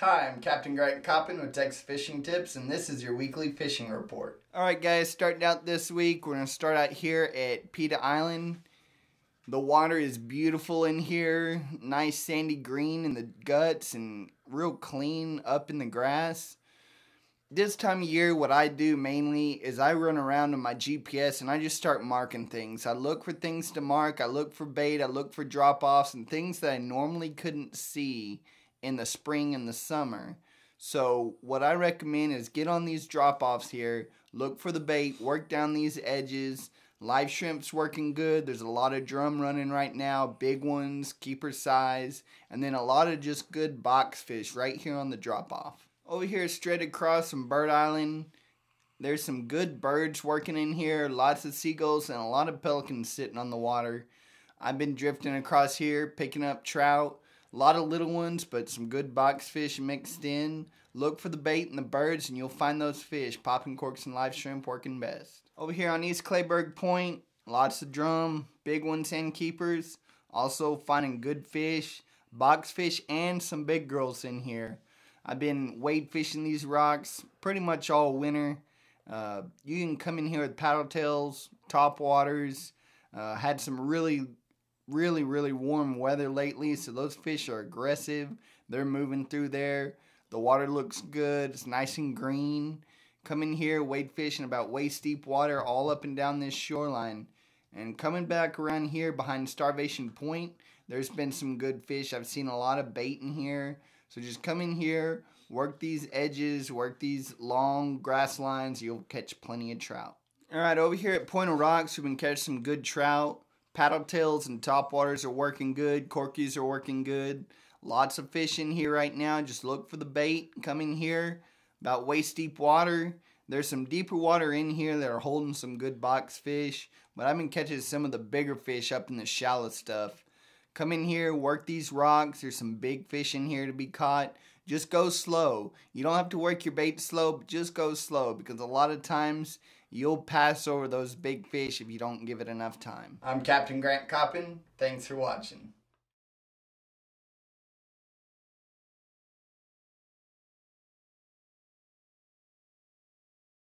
Hi, I'm Captain Grant Coppin with Texas Fishing Tips, and this is your weekly fishing report. All right, guys, starting out this week, we're going to start out here at Pita Island. The water is beautiful in here, nice sandy green in the guts, and real clean up in the grass. This time of year, what I do mainly is I run around on my GPS and I just start marking things. I look for things to mark, I look for bait, I look for drop offs, and things that I normally couldn't see in the spring and the summer. So what I recommend is get on these drop-offs here, look for the bait, work down these edges. Live shrimp's working good. There's a lot of drum running right now, big ones, keeper size, and then a lot of just good box fish right here on the drop-off. Over here straight across from Bird Island, there's some good birds working in here, lots of seagulls and a lot of pelicans sitting on the water. I've been drifting across here, picking up trout, lot of little ones, but some good box fish mixed in. Look for the bait and the birds, and you'll find those fish. Popping corks and live shrimp working best. Over here on East Kleberg Point, lots of drum, big ones and keepers. Also finding good fish, box fish, and some big girls in here. I've been wade fishing these rocks pretty much all winter. Uh, you can come in here with paddle tails, top waters. Uh, had some really really, really warm weather lately, so those fish are aggressive. They're moving through there. The water looks good. It's nice and green. Come in here, wade fishing about waist deep water all up and down this shoreline. And coming back around here behind Starvation Point, there's been some good fish. I've seen a lot of bait in here. So just come in here, work these edges, work these long grass lines. You'll catch plenty of trout. All right, over here at Point of Rocks, we've been catching some good trout. Paddle tails and top waters are working good. Corkies are working good. Lots of fish in here right now. Just look for the bait coming here. About waist deep water. There's some deeper water in here that are holding some good box fish. But I've been catching some of the bigger fish up in the shallow stuff. Come in here, work these rocks. There's some big fish in here to be caught. Just go slow. You don't have to work your bait slow, but just go slow because a lot of times you'll pass over those big fish if you don't give it enough time. I'm Captain Grant Coppin. Thanks for watching.